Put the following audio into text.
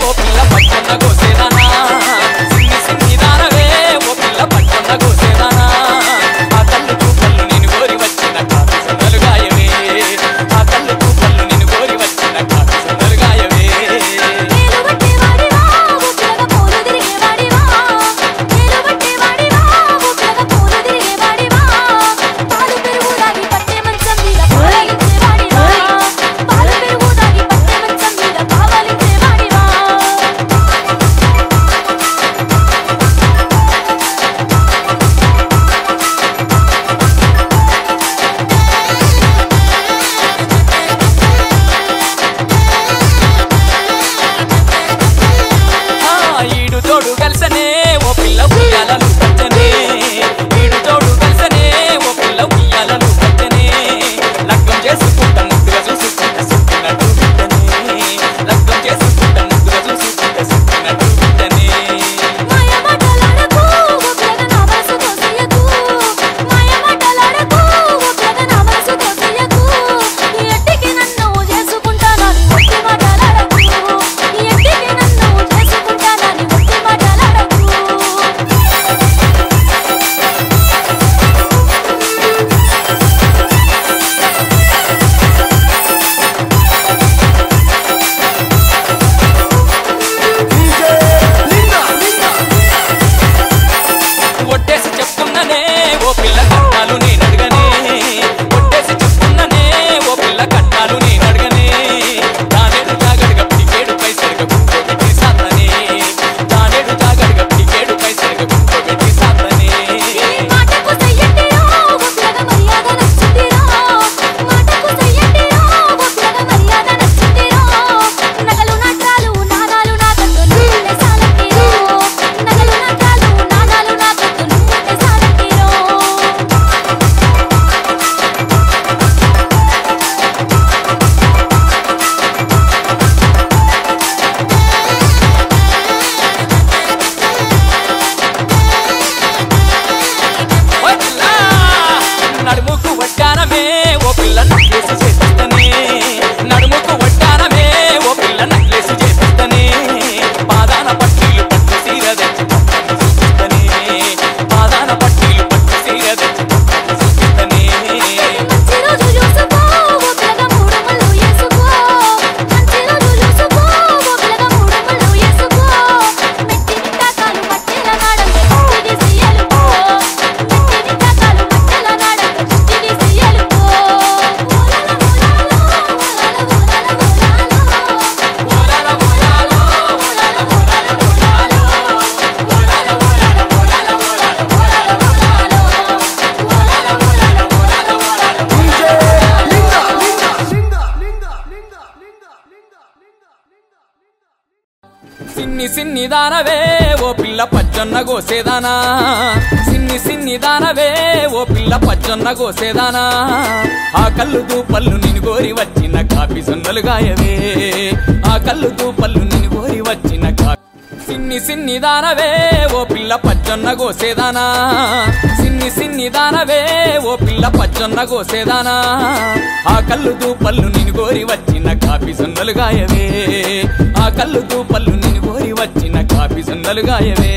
ఓ పిల్ల పక్కన కోసేనా Babylon, place సిన్ని సిన్ని దానవే ఓ పిల్ల పచ్చొన్న గోసేదానా సిన్ని సిన్ని దానవే ఓ పిల్ల పచ్చొన్న గోసేదానా ఆ కళ్ళు దూపళ్ళు నిన్ను గోరి వచ్చిన కాపీ సున్నలు గాయవే. ఆ కళ్ళు దూపళ్ళు సిన్ని సిన్ని దానవే ఓ పిల్ల పచ్చొన్న గోసేదానా సిన్ని సిన్ని దానవే ఓ పిల్ల పచ్చొన్న గోసేదానా ఆ కళ్ళు దూపళ్ళు నేను కోరి వచ్చిన కాఫీ సొన్నలు గాయవే. ఆ కళ్ళు దూపళ్ళు నేను కోరి వచ్చిన కాఫీ సొన్నలు గాయవే.